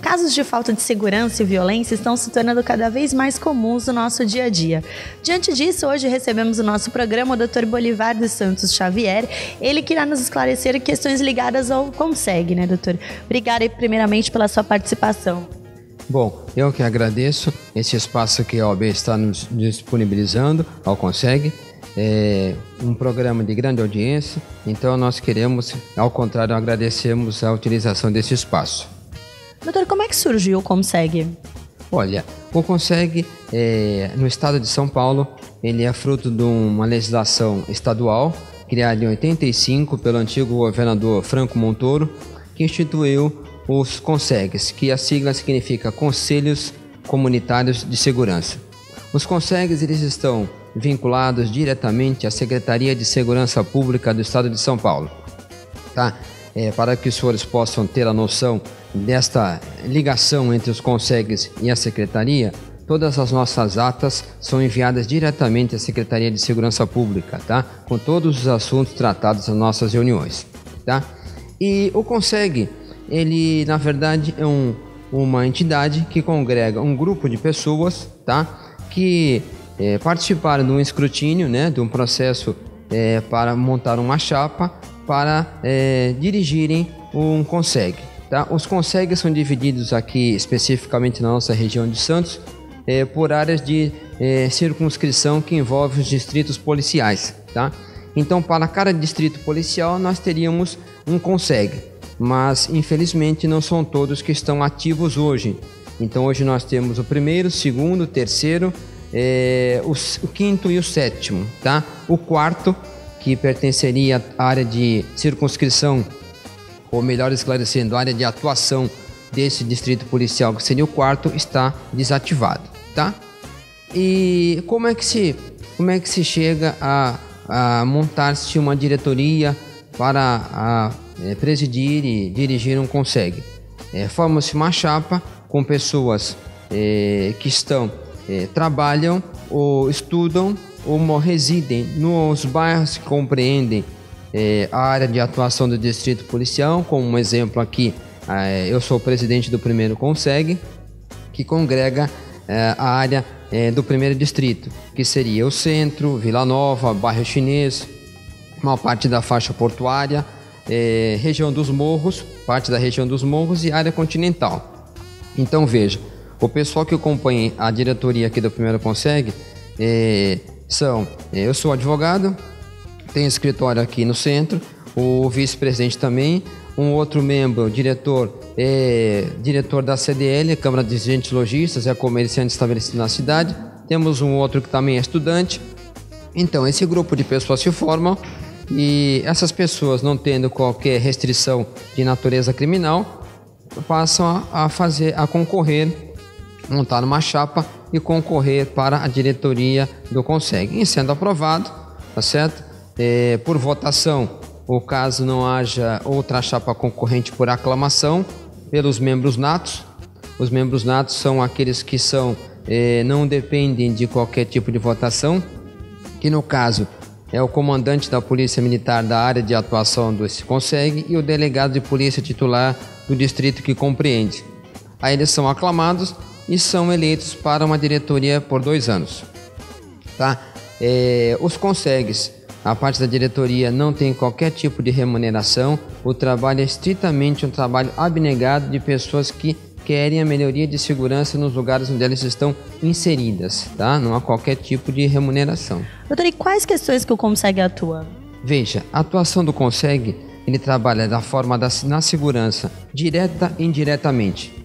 Casos de falta de segurança e violência estão se tornando cada vez mais comuns no nosso dia a dia. Diante disso, hoje recebemos no nosso programa o Dr. Bolivar dos Santos Xavier, ele que irá nos esclarecer questões ligadas ao Consegue, né, doutor? Obrigada primeiramente pela sua participação. Bom, eu que agradeço esse espaço que a OAB está nos disponibilizando ao Consegue. É um programa de grande audiência, então nós queremos, ao contrário, agradecemos a utilização desse espaço. Doutor, como é que surgiu o Consegue? Olha, o Consegue, é, no estado de São Paulo, ele é fruto de uma legislação estadual criada em 85 pelo antigo governador Franco Montoro, que instituiu os CONSEGs, que a sigla significa Conselhos Comunitários de Segurança. Os CONSEGs eles estão vinculados diretamente à Secretaria de Segurança Pública do Estado de São Paulo. Tá? É, para que os senhores possam ter a noção desta ligação entre os consegues e a secretaria, todas as nossas atas são enviadas diretamente à Secretaria de Segurança Pública, tá? Com todos os assuntos tratados nas nossas reuniões, tá? E o Conseg, ele na verdade é um, uma entidade que congrega um grupo de pessoas, tá? Que é, participaram de um escrutínio, né? De um processo é, para montar uma chapa para é, dirigirem um Conseg. Tá? Os consegues são divididos aqui especificamente na nossa região de Santos é, por áreas de é, circunscrição que envolvem os distritos policiais. Tá? Então, para cada distrito policial, nós teríamos um consegue, mas infelizmente não são todos que estão ativos hoje. Então, hoje nós temos o primeiro, segundo, terceiro, é, o, o quinto e o sétimo. Tá? O quarto, que pertenceria à área de circunscrição ou melhor esclarecendo, a área de atuação desse distrito policial, que seria o quarto, está desativado, tá? E como é que se, como é que se chega a, a montar-se uma diretoria para a, é, presidir e dirigir um consegue? É, Forma-se uma chapa com pessoas é, que estão, é, trabalham ou estudam ou residem nos bairros que compreendem é, a área de atuação do Distrito Policial, como um exemplo aqui, é, eu sou presidente do primeiro Conseg, que congrega é, a área do primeiro distrito, que seria o centro, Vila Nova, bairro chinês, uma parte da faixa portuária, região dos morros, parte da região dos morros e área continental. Então veja, o pessoal que acompanha a diretoria aqui do primeiro Conseg é, são, eu sou advogado, tem escritório aqui no centro, o vice-presidente também, um outro membro, diretor, é diretor da CDL, Câmara de Dirigentes Logistas, é comerciante estabelecido na cidade. Temos um outro que também é estudante. Então, esse grupo de pessoas se formam e essas pessoas, não tendo qualquer restrição de natureza criminal, passam a fazer, a concorrer, montar uma chapa e concorrer para a diretoria do Conseg. E sendo aprovado, tá certo? é, por votação, ou caso não haja outra chapa concorrente por aclamação, pelos membros natos. Os membros natos são aqueles que são é, não dependem de qualquer tipo de votação, que no caso é o comandante da Polícia Militar da área de atuação do consegue e o delegado de polícia titular do distrito que compreende. Aí eles são aclamados e são eleitos para uma diretoria por dois anos. Tá? É, os consegues a parte da diretoria não tem qualquer tipo de remuneração. O trabalho é estritamente um trabalho abnegado de pessoas que querem a melhoria de segurança nos lugares onde elas estão inseridas, tá? Não há qualquer tipo de remuneração. Doutor, e quais questões que o Conseg atua? Veja, a atuação do Conseg, ele trabalha da forma da na segurança, direta e indiretamente.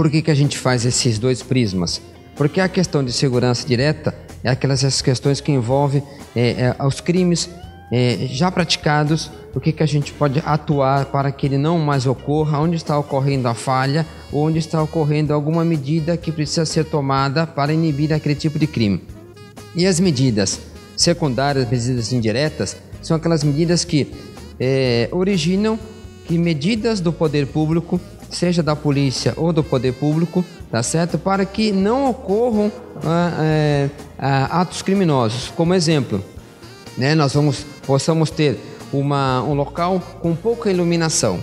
Por que, que a gente faz esses dois prismas? Porque a questão de segurança direta é aquelas essas questões que envolvem é, é, os crimes é, já praticados, o que, que a gente pode atuar para que ele não mais ocorra, onde está ocorrendo a falha, onde está ocorrendo alguma medida que precisa ser tomada para inibir aquele tipo de crime. E as medidas secundárias, medidas indiretas, são aquelas medidas que é, originam que medidas do poder público, seja da polícia ou do poder público, tá certo? Para que não ocorram ah, é, ah, atos criminosos. Como exemplo, né, nós vamos, possamos ter uma, um local com pouca iluminação.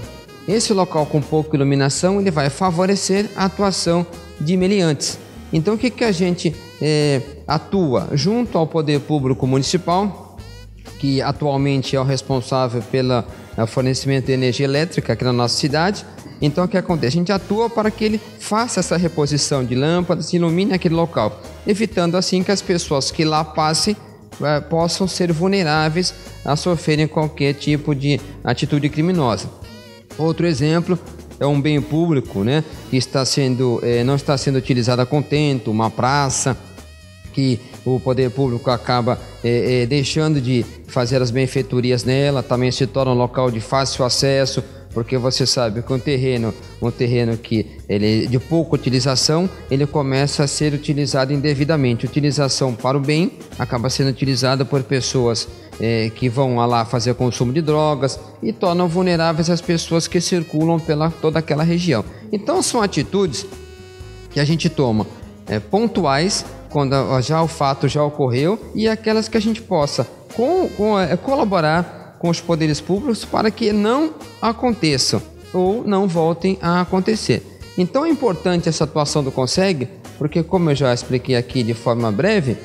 esse local com pouca iluminação ele vai favorecer a atuação de meliantes. Então o que, que a gente é, atua junto ao poder público municipal, que atualmente é o responsável pelo fornecimento de energia elétrica aqui na nossa cidade. Então o que acontece? A gente atua para que ele faça essa reposição de lâmpadas, ilumine aquele local, evitando assim que as pessoas que lá passem é, possam ser vulneráveis a sofrerem qualquer tipo de atitude criminosa. Outro exemplo é um bem público, né, que está sendo, é, não está sendo utilizado a contento, uma praça, que o poder público acaba é, é, deixando de fazer as benfeitorias nela, também se torna um local de fácil acesso, porque você sabe que um terreno, um terreno que ele de pouca utilização, ele começa a ser utilizado indevidamente. Utilização para o bem acaba sendo utilizada por pessoas é, que vão lá fazer consumo de drogas e tornam vulneráveis as pessoas que circulam pela toda aquela região. Então são atitudes que a gente toma é, pontuais quando já o fato já ocorreu e aquelas que a gente possa com, com, é, colaborar com os poderes públicos para que não aconteçam ou não voltem a acontecer. Então é importante essa atuação do Consegue, porque como eu já expliquei aqui de forma breve,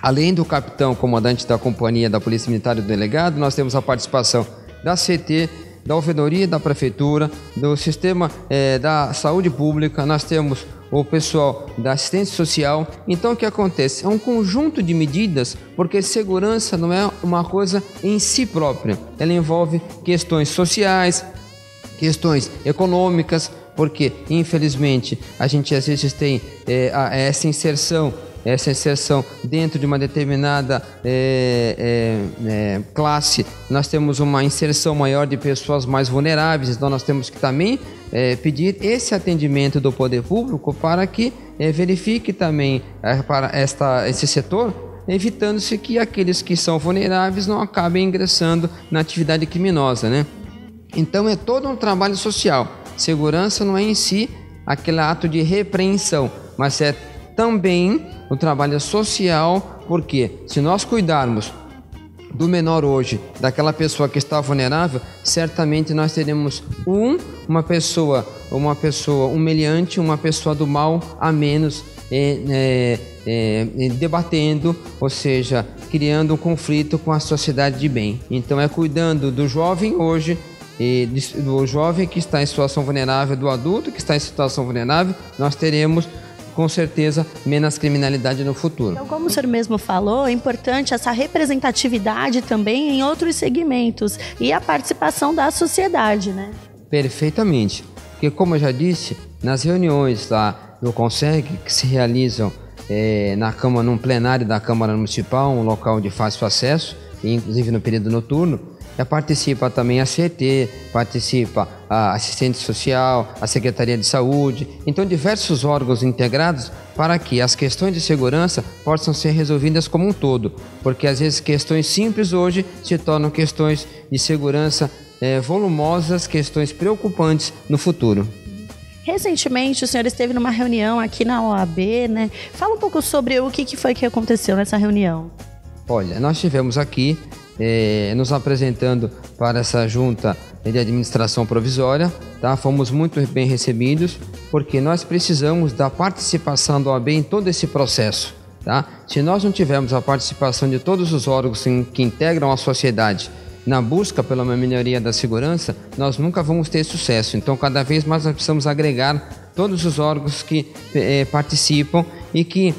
Além do capitão comandante da companhia da Polícia Militar e do delegado, nós temos a participação da CT, da ouvidoria da prefeitura, do sistema eh, da saúde pública, nós temos o pessoal da assistência social. Então o que acontece? É um conjunto de medidas, porque segurança não é uma coisa em si própria. Ela envolve questões sociais, questões econômicas, porque infelizmente a gente às vezes tem eh, essa inserção essa inserção dentro de uma determinada é, é, é, classe, nós temos uma inserção maior de pessoas mais vulneráveis, então nós temos que também é, pedir esse atendimento do poder público para que é, verifique também é, para esta, esse setor, evitando-se que aqueles que são vulneráveis não acabem ingressando na atividade criminosa, né? Então é todo um trabalho social. Segurança não é em si aquele ato de repreensão, mas é também o trabalho social, porque se nós cuidarmos do menor hoje, daquela pessoa que está vulnerável, certamente nós teremos um, uma pessoa, uma pessoa humilhante, uma pessoa do mal a menos é, é, é, debatendo, ou seja, criando um conflito com a sociedade de bem. Então é cuidando do jovem hoje do jovem que está em situação vulnerável, do adulto que está em situação vulnerável, nós teremos com certeza menos criminalidade no futuro. Então, como o senhor mesmo falou, é importante essa representatividade também em outros segmentos e a participação da sociedade, né? Perfeitamente. Porque, como eu já disse, nas reuniões lá do Conseg, que se realizam é, na Câmara, num plenário da Câmara Municipal, um local de fácil acesso, inclusive no período noturno, participa também a CET, participa a assistente social, a Secretaria de Saúde, então diversos órgãos integrados para que as questões de segurança possam ser resolvidas como um todo, porque às vezes questões simples hoje se tornam questões de segurança é, volumosas, questões preocupantes no futuro. Recentemente, o senhor esteve numa reunião aqui na OAB, né? Fala um pouco sobre o que foi que aconteceu nessa reunião. Olha, nós tivemos aqui eh, nos apresentando para essa junta de administração provisória, tá? Fomos muito bem recebidos, porque nós precisamos da participação da OAB em todo esse processo, tá? Se nós não tivermos a participação de todos os órgãos que integram a sociedade na busca pela melhoria da segurança, nós nunca vamos ter sucesso. Então, cada vez mais nós precisamos agregar todos os órgãos que eh, participam e que,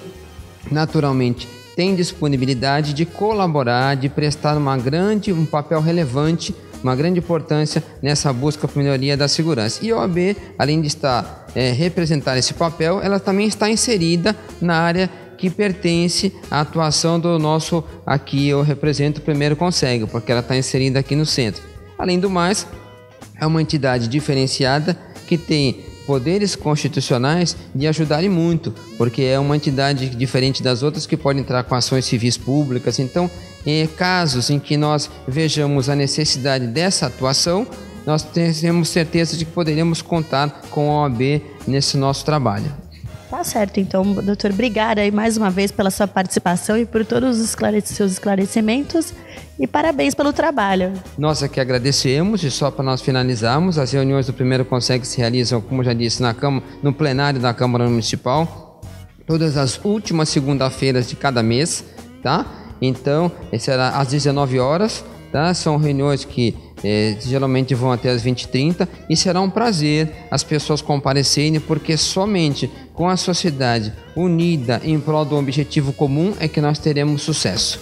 naturalmente, tem disponibilidade de colaborar, de prestar uma grande, um papel relevante, uma grande importância nessa busca por melhoria da segurança. E a OAB, além de estar é, representar esse papel, ela também está inserida na área que pertence à atuação do nosso, aqui eu represento o primeiro Consegue, porque ela está inserida aqui no centro. Além do mais, é uma entidade diferenciada que tem poderes constitucionais de ajudarem muito, porque é uma entidade diferente das outras que pode entrar com ações civis públicas. Então, em casos em que nós vejamos a necessidade dessa atuação, nós temos certeza de que poderíamos contar com a OAB nesse nosso trabalho. Tá certo, então, doutor, obrigada aí mais uma vez pela sua participação e por todos os seus esclarecimentos e parabéns pelo trabalho. Nós aqui agradecemos e só para nós finalizarmos, as reuniões do primeiro Consegue se realizam, como já disse, na Câmara, no plenário da Câmara Municipal, todas as últimas segunda-feiras de cada mês, tá? Então, será às 19 horas, tá? São reuniões que é, geralmente vão até as 20h30 e será um prazer as pessoas comparecerem, porque somente com a sociedade unida em prol do objetivo comum é que nós teremos sucesso.